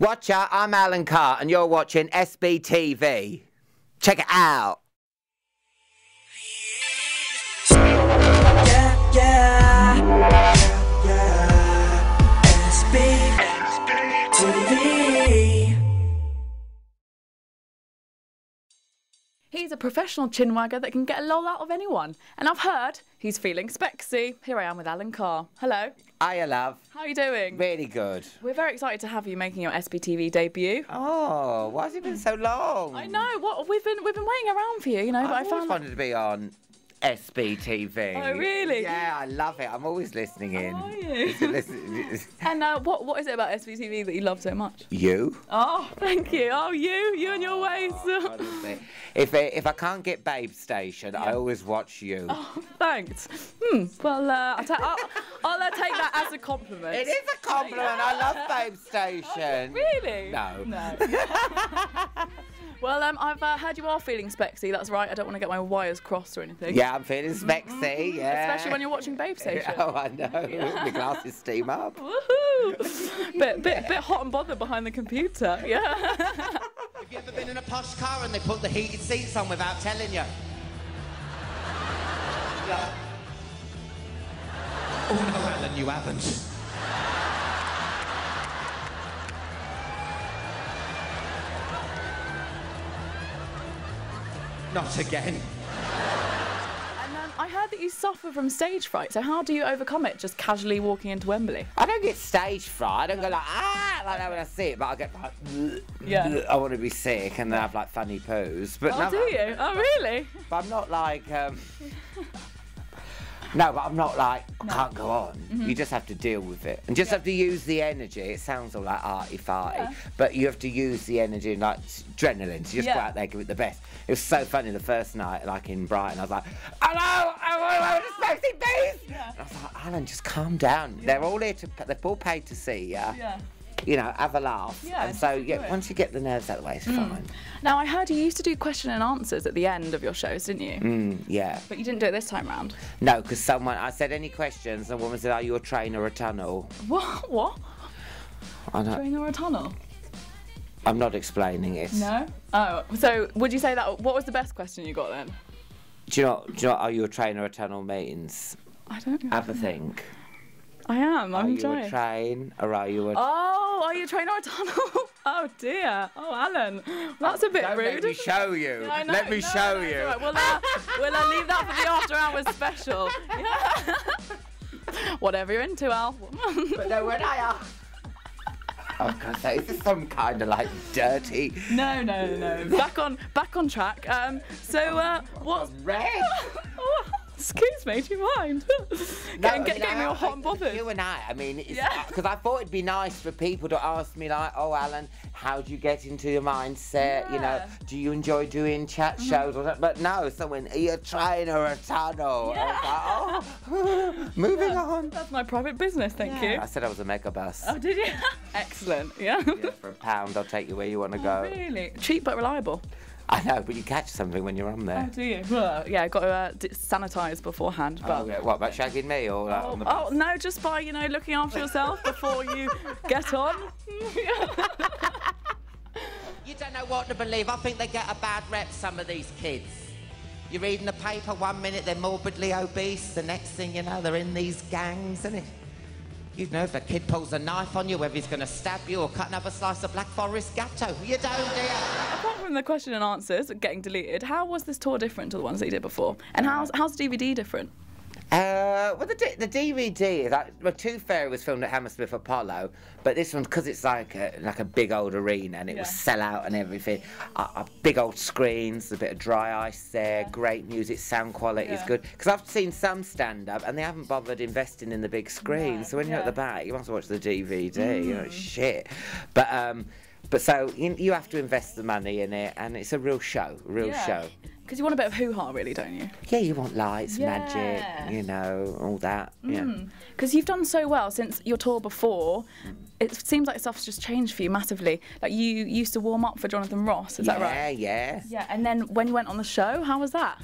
Watch out, I'm Alan Carr, and you're watching SBTV. Check it out. Yeah, yeah, He's a professional chin wagger that can get a lol out of anyone. And I've heard he's feeling spexy. Here I am with Alan Carr. Hello. Hiya, love. How are you doing? Really good. We're very excited to have you making your SBTV debut. Oh, why has it been so long? I know. What we've been we've been waiting around for you, you know, but I I've always found wanted to be on SBTV. Oh, really? Yeah, I love it. I'm always listening in. Are you? Listen- And uh, what what is it about SBTV that you love so much? you? Oh, thank you. Oh, you, you and your ways. Honestly. If I, if I can't get Babe Station, I always watch you. Oh, Thanks. Hmm. Well, uh, I'll, ta- I'll, I'll uh, take that as a compliment. It is a compliment. I love Babe Station. Really? No. No. well, um, I've uh, heard you are feeling spexy. That's right. I don't want to get my wires crossed or anything. Yeah, I'm feeling spexy. Yeah. Especially when you're watching Babe Station. Oh, I know. My glasses steam up. Woohoo! bit, bit, bit hot and bothered behind the computer. Yeah. Have you ever been in a posh car and they put the heated seats on without telling you? Yeah. Oh no, Alan, you haven't. Not again. and um, I heard that you suffer from stage fright. So how do you overcome it? Just casually walking into Wembley? I don't get stage fright. I don't go like ah like that when I see it, but I get like Yeah. I want to be sick and then have like funny poos. But Oh, no, do you? Oh, really? But I'm not like. Um, no, but I'm not like I can't go on. Mm-hmm. You just have to deal with it and just have to use the energy. It sounds all like arty farty, Yeah. but you have to use the energy and like adrenaline to just go out there give it the best. It was so funny the first night, like in Brighton. I was like, "Hello, I want a sexy beast." Yeah. And I was like, "Alan, just calm down. They're all here to. They're all paid to see you. Yeah. You know, have a laugh. Yeah, and so yeah, once you get the nerves out of the way, it's fine. Now I heard you used to do question and answers at the end of your shows, didn't you? Mm, yeah. But you didn't do it this time round. No, because someone, I said any questions, and a woman said, Are you a train or a tunnel? What? What? I don't, Train or a tunnel? I'm not explaining it. No. Oh, so would you say that? What was the best question you got then? Do you know, do you know what are you a train or a tunnel means? I don't know. Have a think. I am. Are I'm you a train or are you a. Oh, are you a train or a tunnel? oh dear. Oh, Alan, that's a bit Don't rude. let me show you. Yeah, know, let me no, show no, you. right. We'll, uh, we'll uh, leave that for the after hours special. Yeah. Whatever you're into, Al. But no, when I. Oh, God, so is this some kind of like dirty. no, no, no. Back on, back on track. Um, so uh, what's Red? Oh, excuse me, do you mind? getting, get, me all hot and bothered. You and I, I mean, because Yeah. I thought it'd be nice for people to ask me, like, oh, Alan, how do you get into your mindset? You know, do you enjoy doing chat mm-hmm. shows? Or that? But no, someone, are you're trying or a tunnel? I was like, oh, moving on. That's my private business, thank you. I said I was a mega bus. Oh, did you? Excellent. Yeah. Yeah, for a pound, I'll take you where you want to oh, go. Really? Cheap but reliable. I know, but you catch something when you're on there. Oh, do you? Well, yeah, I got to uh, d- sanitise beforehand. But Oh, yeah. What about shagging me or uh, on the Oh no, just by you know looking after yourself before you get on. You don't know what to believe. I think they get a bad rep, some of these kids. You're reading the paper one minute, they're morbidly obese. The next thing you know, they're in these gangs, and it. You know if a kid pulls a knife on you, whether he's going to stab you or cut another slice of Black Forest gateau. You don't, do you? From the question and answers getting deleted, how was this tour different to the ones that you did before? And how's how's DVD different? Uh, well, the, D- the DVD is like, well, Tooth Fairy was filmed at Hammersmith Apollo, but this one because it's like a, like a big old arena and it was sell out and everything. Uh, uh, big old screens, a bit of dry ice there, great music, sound quality is good. Because I've seen some stand up and they haven't bothered investing in the big screen. So when you're at the back, you must watch the DVD. You know, shit. But um, but so you, you have to invest the money in it, and it's a real show, real show. Because you want a bit of hoo ha, really, don't you? Yeah, you want lights, Yeah. magic, you know, all that. Yeah. Mm. Because you've done so well since your tour before. It seems like stuff's just changed for you massively. Like you used to warm up for Jonathan Ross, is that right? Yeah, yeah. Yeah, and then when you went on the show, how was that?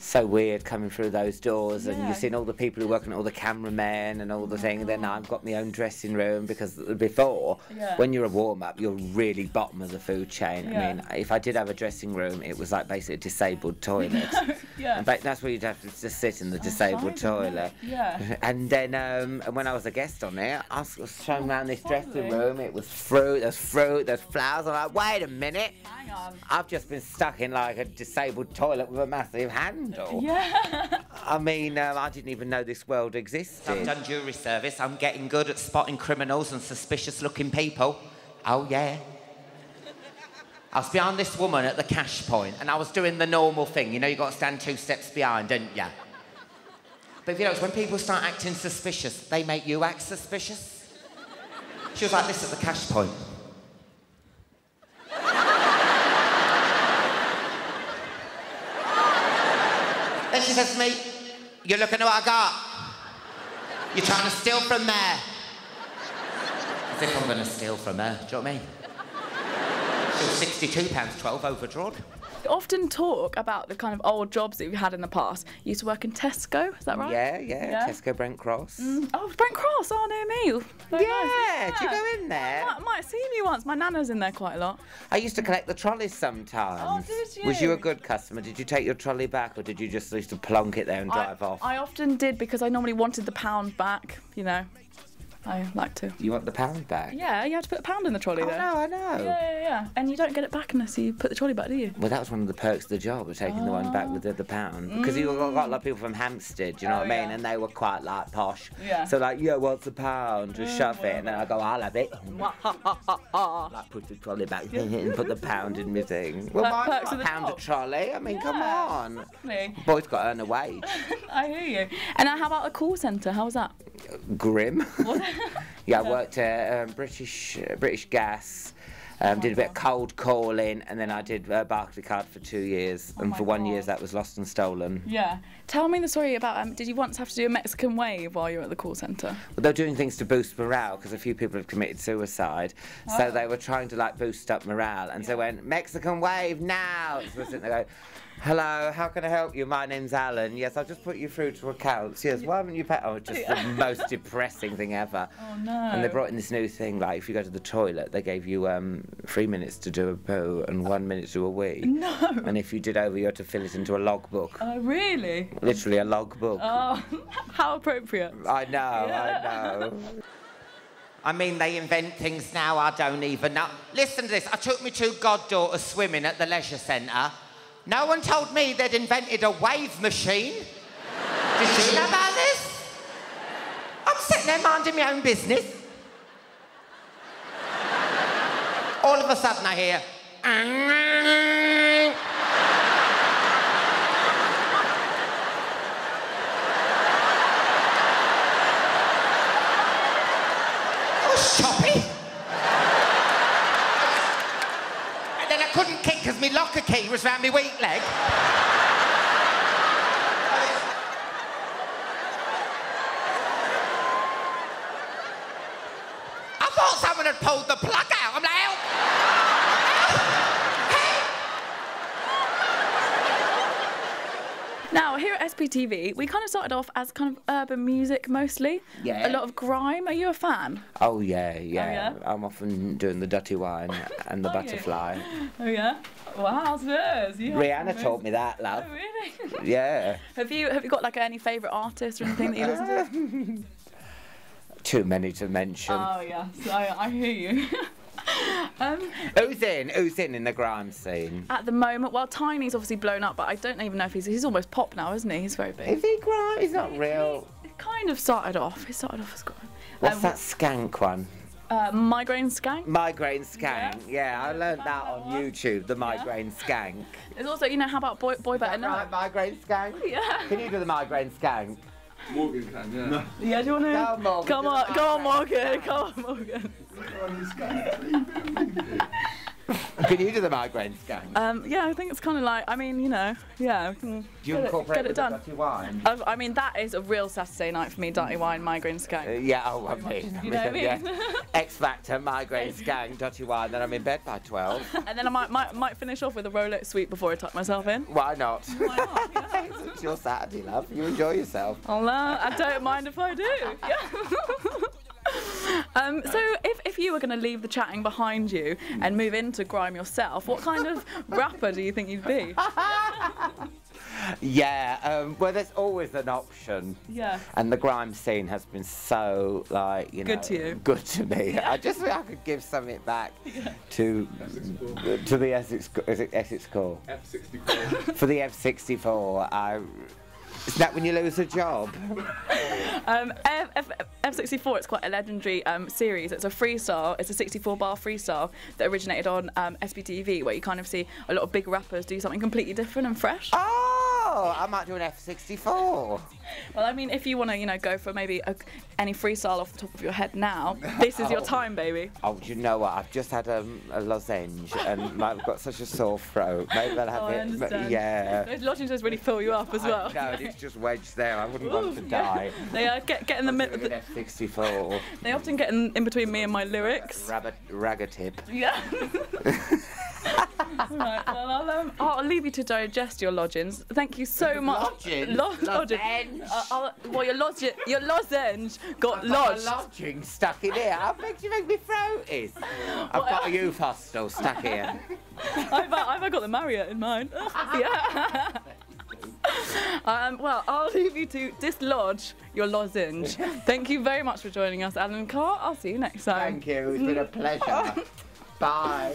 So weird coming through those doors and you've seen all the people who work on all the cameramen and all the thing. And then I've got my own dressing room because before, Yeah. when you're a warm up, you're really bottom of the food chain. Yeah. I mean, if I did have a dressing room, it was like basically a disabled toilet. Yeah. And that's where you'd have to just sit in the disabled toilet. Yeah. And then um, when I was a guest on it, I was was shown around this dressing room. It was fruit, there's fruit, there's flowers. I'm like, wait a minute. Hang on. I've just been stuck in like a disabled toilet with a massive handle. Yeah. I mean, um, I didn't even know this world existed. I've done jury service. I'm getting good at spotting criminals and suspicious looking people. Oh, yeah. I was behind this woman at the cash point and I was doing the normal thing. You know, you've got to stand two steps behind, don't you? But if you know, it's when people start acting suspicious, they make you act suspicious. She was like this at the cash point. then she says to me, You're looking at what I got. You're trying to steal from there. As if I'm going to steal from her. Do you know what I mean? Still £62.12 overdrawn. Often talk about the kind of old jobs that you've had in the past. You used to work in Tesco, is that right? Yeah, yeah, Yeah. Tesco Brent Cross. Mm. Oh, Brent Cross, oh, near me. Very Yeah, nice. do you go in there? I might, might have seen you once. My nana's in there quite a lot. I used to collect the trolleys sometimes. Oh, did you? Was you a good customer? Did you take your trolley back or did you just used to plonk it there and drive I, off? I often did because I normally wanted the pound back, you know. I like to. You want the pound back? Yeah, you had to put a pound in the trolley Oh, there. no, I know. Yeah, yeah, yeah. And you don't get it back unless you put the trolley back, do you? Well, that was one of the perks of the job, was taking the one back with the, the pound. Because you got, got a lot of people from Hampstead, do you know Oh, what I mean? yeah. And they were quite like posh. Yeah. Mm, So like, yeah, what's a pound? Just shove it, and then I go, I'll have it. like put the trolley back and put the pound in my thing. Well, Per- why perks not of a the pound a trolley? I mean, come on. exactly. Boys got to earn a wage. I hear you. And how about the call centre? How was that? Grim. Yeah, I worked at um, British uh, British Gas. Um, did a bit of cold calling, and then I did uh, Barclaycard for two years, and Oh my for one year that was lost and stolen. Yeah. Tell me the story about. Um, did you once have to do a Mexican wave while you were at the call centre? But they're doing things to boost morale because a few people have committed suicide. So they were trying to like boost up morale, and so went Mexican wave now. So we're sitting there going, "Hello, how can I help you? My name's Alan. Yes, I'll just put you through to accounts. Yes, why haven't you paid? Oh, just the most depressing thing ever. Oh no. And they brought in this new thing, like if you go to the toilet, they gave you um, three minutes to do a poo and one minute to do a wee. No. And if you did over, you had to fill it into a logbook. Oh really? Literally a logbook. Oh, how appropriate. I know, I know. I mean, they invent things now I don't even know. Listen to this. I took my two goddaughters swimming at the leisure centre. No one told me they'd invented a wave machine. Did you know about this? I'm sitting there minding my own business. All of a sudden I hear. It was choppy. and then I couldn't kick because my locker key was round my weak leg. I thought someone had pulled the plug out. I'm like, help! Now here at SBTV, we kind of started off as kind of urban music mostly. Yeah. A lot of grime. Are you a fan? Oh yeah, oh, yeah. Oh, yeah? I'm often doing the dirty wine and the Are you? butterfly. Oh yeah. Wow. You Rihanna taught me that, Oh love. really? Yeah. have you have you got like any favourite artist or anything that you listen to? Too many to mention. Oh yes, I, I hear you. Um, Who's in? Who's in in the grime scene? at the moment, well, Tinie's obviously blown up, but I don't even know if he's he's almost pop now, isn't he? He's very big. Is he grime? He's not real. He kind of started off. He started off as grime. What's Um, that skank one? Uh, migraine skank. Migraine skank. Yeah, I learned that on YouTube. The migraine skank. There's also, you know, how about boy, boy better know? Right, migraine skank. Yeah. Can you do the migraine skank? Morgan can, yeah. Yeah, do you want to? Go on, Morgan, Come on, come on, Morgan. Come on, Morgan. Can you do the migraine skank? Um, yeah, I think it's kind of like, I mean, you know, yeah, can do you get, it, incorporate get it done. dirty wine? I, I mean, that is a real Saturday night for me, dirty wine, migraine Uh, skank. yeah, oh, I mean, You know what I mean? yeah. X Factor, migraine skank, dirty wine, then I'm in bed by 12. And then I might, might might finish off with a Rolex sweep before I tuck myself in. Why not? it's your Saturday, love. You enjoy yourself. Oh, no, I don't mind if I do. Yeah. um, so, if, if you were going to leave the chatting behind you and move into grime yourself, what kind of rapper do you think you'd be? Yeah, um, well, there's always an option. Yeah. And the grime scene has been so, like, you know, Good to you. Good to me. I just think I could give something back to to the Essex, is it Essex Corps. F64. For the F64, I. Is that when you lose a job? Um, F, F, F64, it's quite a legendary um, series. It's a freestyle, it's a 64 bar freestyle that originated on um, SBTV, where you kind of see a lot of big rappers do something completely different and fresh. Oh, I might do an F64. Well, I mean, if you want to, you know, go for maybe a, any freestyle off the top of your head now, this is your Oh. time, baby. Oh, do you know what? I've just had um, a lozenge and I've got such a sore throat. Maybe I'll have Oh, I it. understand. Yeah. Those lozenges really fill you up as well. know, it's just wedged there. I wouldn't want to Ooh, die. yeah. They uh, get, get in the middle. An F64. They often get in, in between me and my lyrics. Rabbit, raggatip. Yeah. right, well, I'll, um, I'll leave you to digest your lodgings. Thank you so much. Lodgings? Lo-. Lozenge? Uh, I'll- well, your, lodge- your lozenge got I've got a lodged. lodging stuck in here. How big do you think my throat is? I've got a youth hostel stuck here. I've, uh, I've got the Marriott in mind. yeah. Um, well, I'll leave you to dislodge your lozenge. Thank you very much for joining us, Alan Carr. I'll see you next time. Thank you. It's been a pleasure. Bye.